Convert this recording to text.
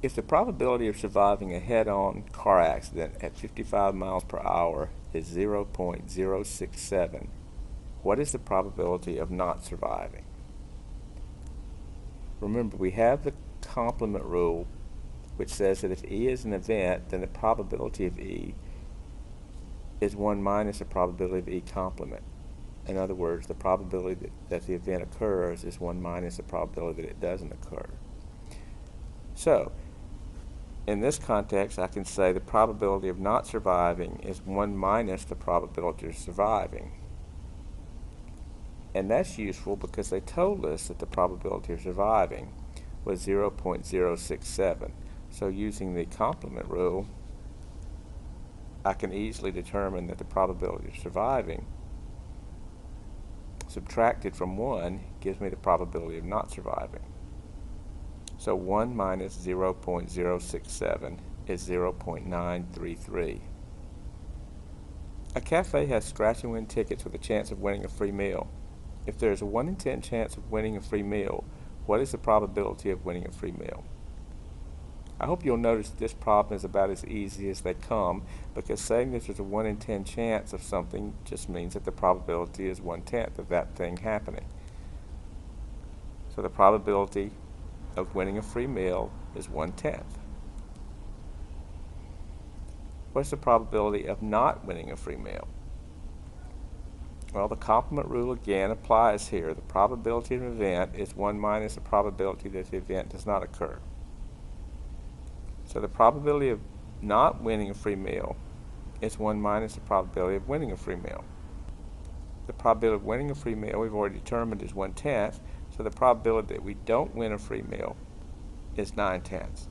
If the probability of surviving a head-on car accident at 55 miles per hour is 0.067, what is the probability of not surviving? Remember, we have the complement rule, which says that if E is an event, then the probability of E is 1 minus the probability of E complement. In other words, the probability that, that the event occurs is 1 minus the probability that it doesn't occur. So, in this context, I can say the probability of not surviving is 1 minus the probability of surviving. And that's useful because they told us that the probability of surviving was 0.067. So using the complement rule, I can easily determine that the probability of surviving subtracted from 1 gives me the probability of not surviving. So 1 minus 0.067 is 0.933. A cafe has scratch and win tickets with a chance of winning a free meal. If there is a 1 in 10 chance of winning a free meal, what is the probability of winning a free meal? I hope you'll notice this problem is about as easy as they come because saying that there's a 1 in 10 chance of something just means that the probability is 1 tenth of that thing happening. So the probability of winning a free meal is 1 tenth. What's the probability of not winning a free meal? Well, the complement rule again applies here. The probability of an event is 1 minus the probability that the event does not occur. So the probability of not winning a free meal is 1 minus the probability of winning a free meal. The probability of winning a free meal we've already determined is 1 tenth, so the probability that we don't win a free meal is 9 tenths.